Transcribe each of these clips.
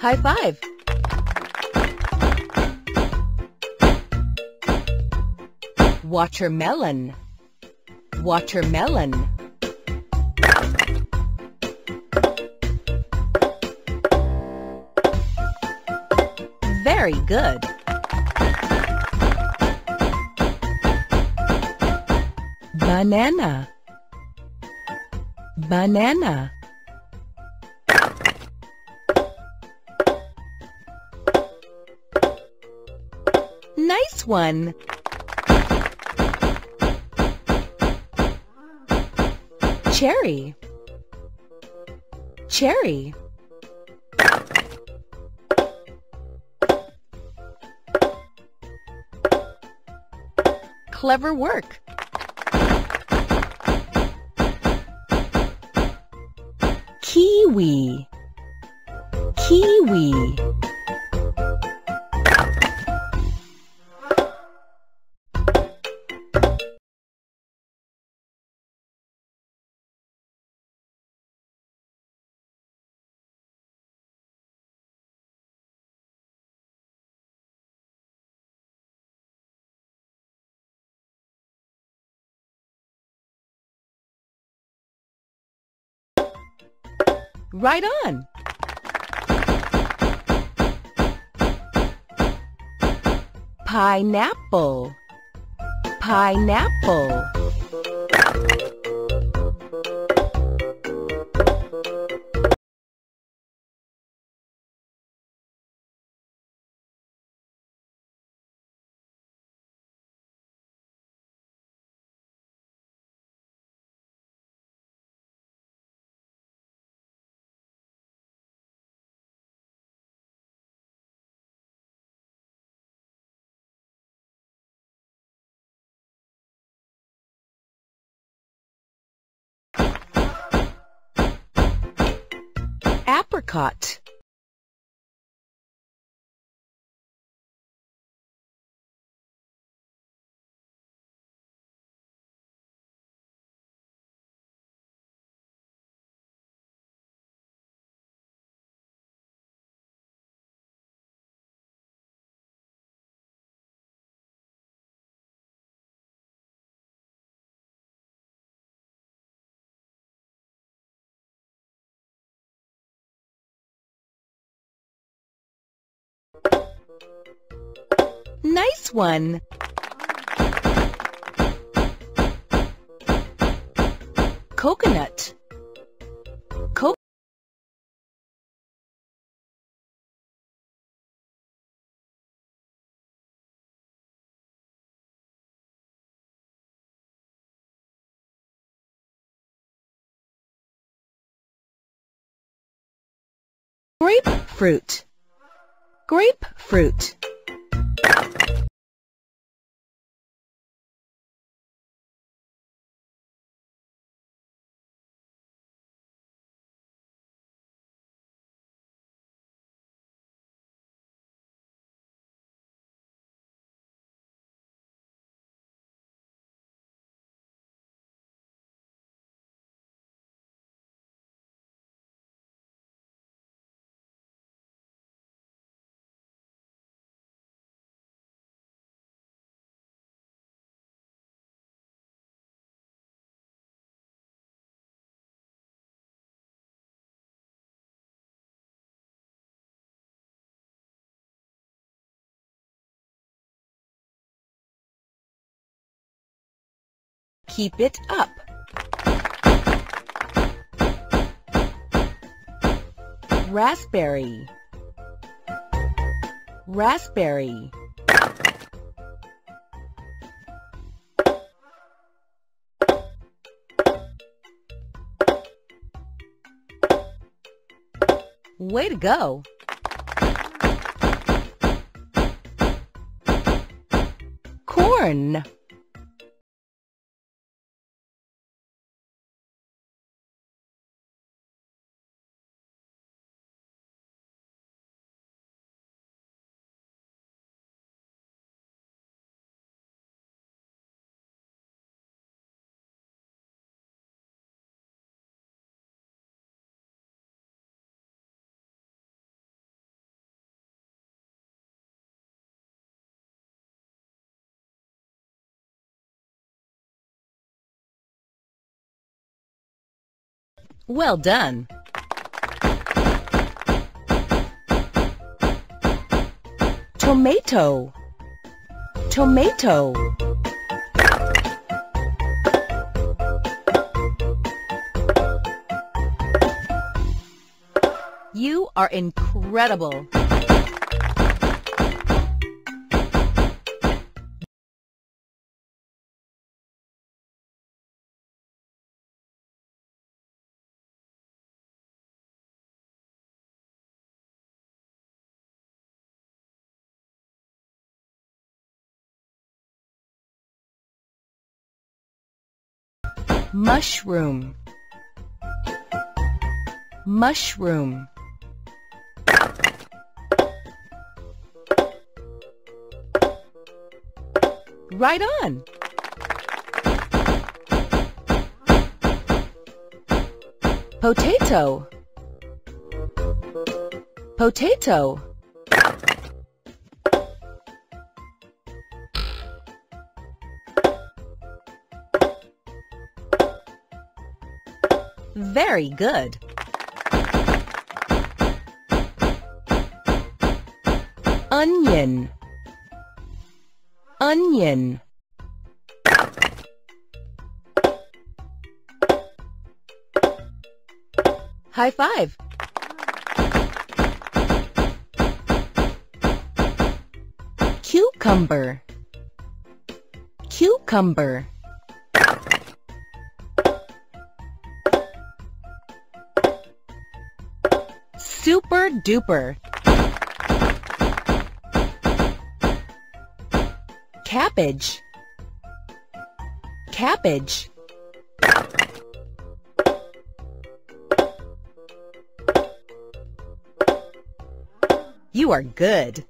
High five. Watermelon. Watermelon. Very good. Banana. Banana. Nice one. Cherry. Cherry. Clever work. Kiwi. Kiwi. Right on. Pineapple. Pineapple. Apricot. Nice one. Coconut. Co Grapefruit. Grapefruit. Keep it up. Raspberry. Raspberry. Way to go! Corn. Well done. Tomato. Tomato. You are incredible. Mushroom. Mushroom. Right on. Potato. Potato. Very good. Onion. Onion. High five. Cucumber. Cucumber. Super duper. Cabbage. Cabbage. You are good.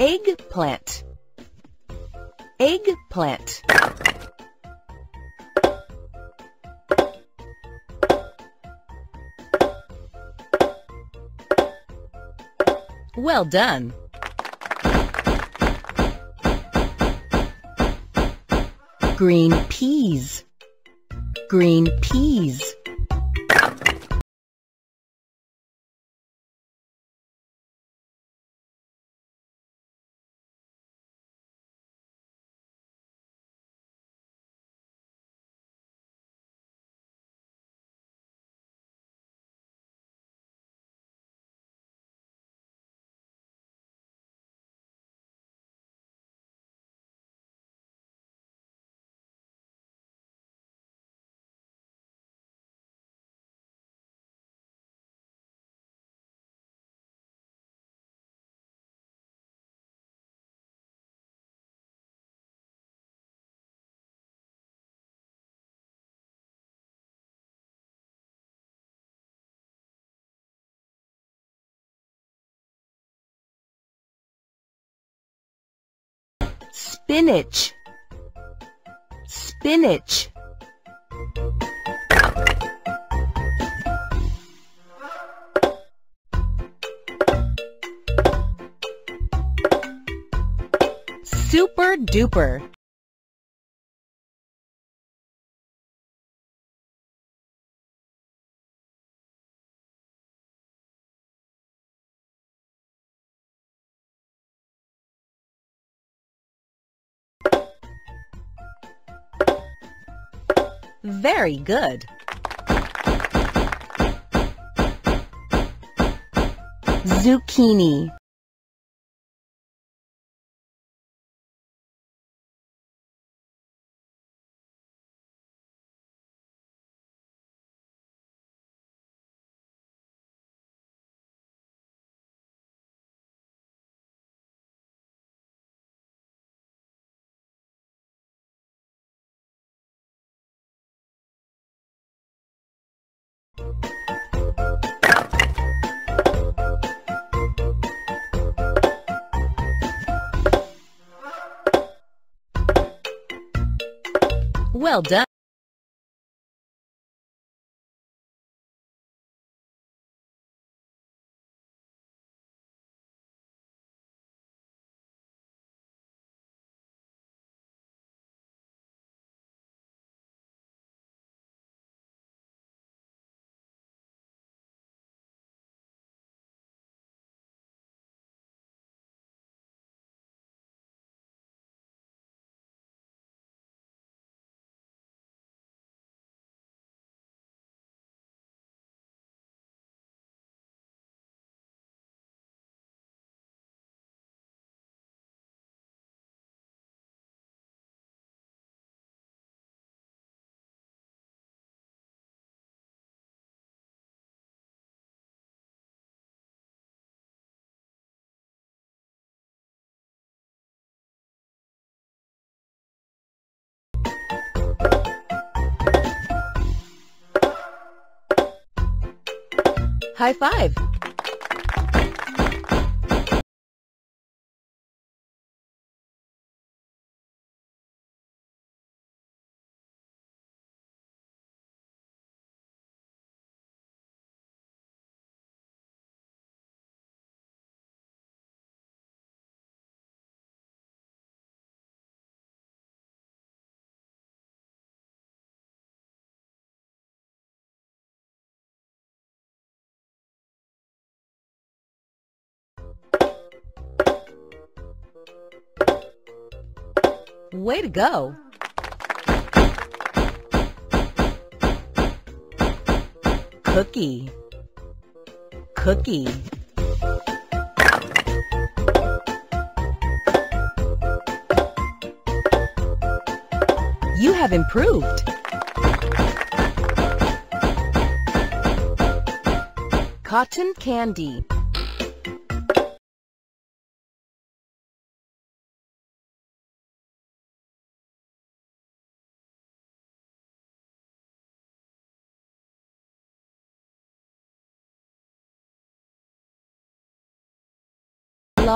Eggplant. Eggplant. Well done. Green peas. Green peas. Spinach. Spinach. Super duper. Very good. Zucchini. Well done. High five. Way to go. Cookie. Cookie. You have improved. Cotton candy.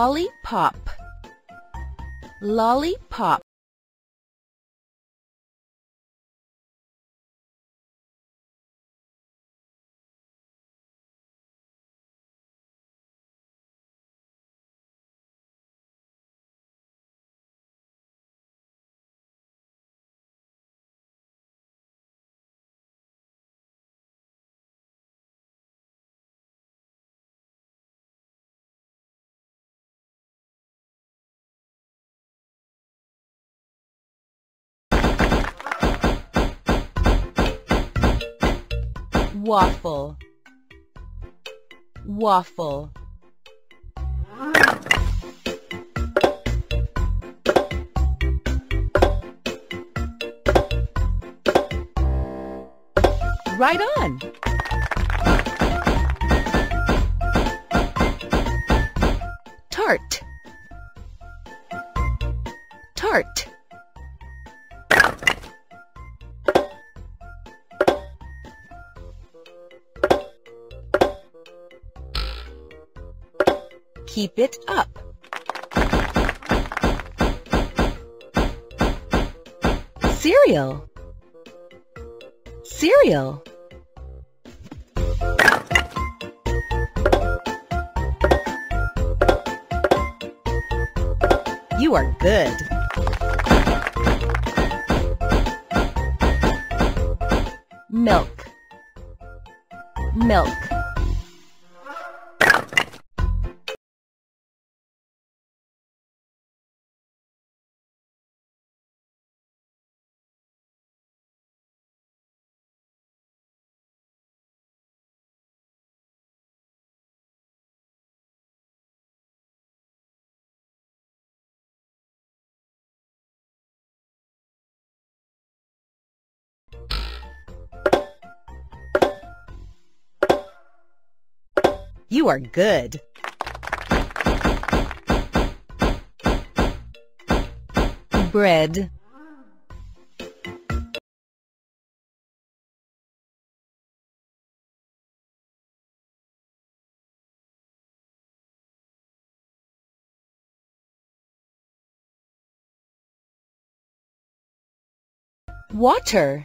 Lollipop. Lollipop. Waffle. Waffle. Right on. Keep it up. Cereal. Cereal. You are good. Milk. Milk. You are good. Bread. Water.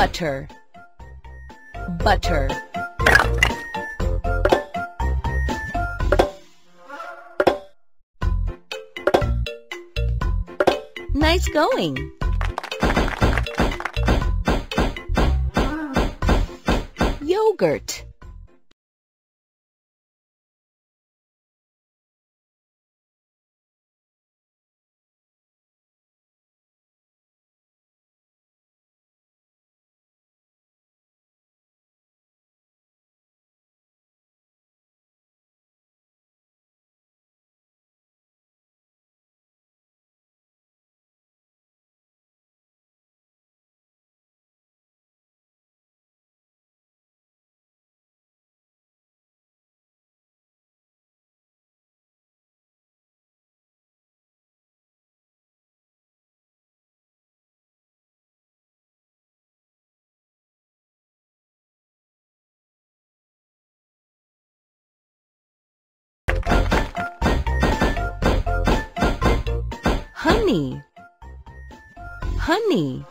Butter. Butter. Nice going. Yogurt. Honey, honey.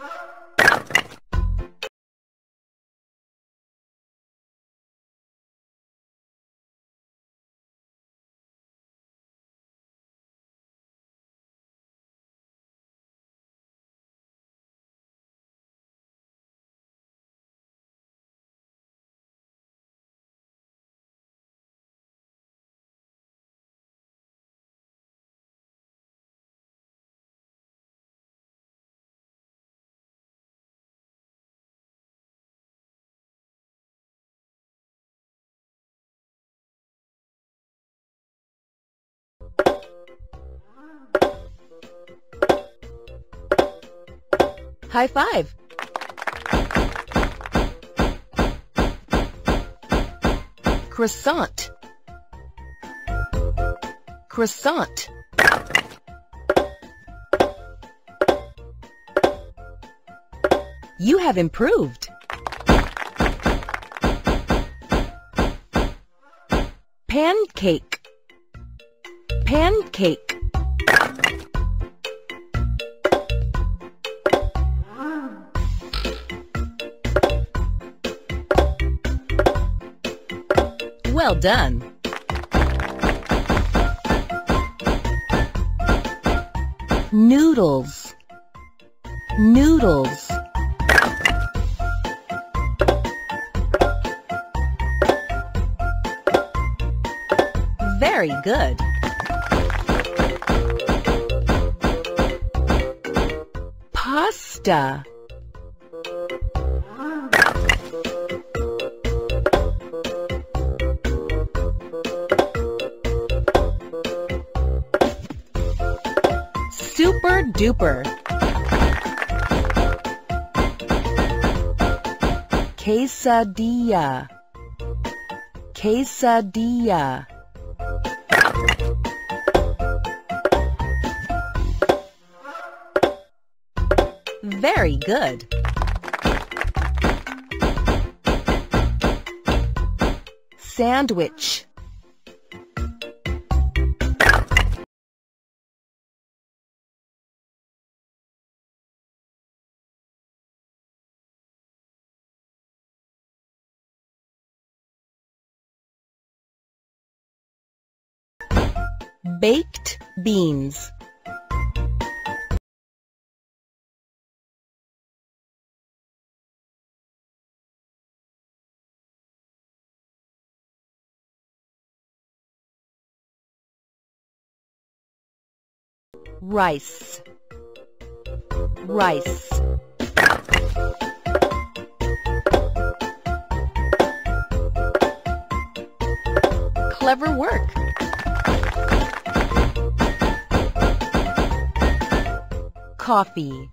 High five. Croissant. Croissant. You have improved. Pancake. Pancake. Well done. Noodles. Noodles. Very good. Pasta. Super duper. Quesadilla. Quesadilla. Very good. Sandwich. Baked beans. Rice. Rice. Clever work. Coffee.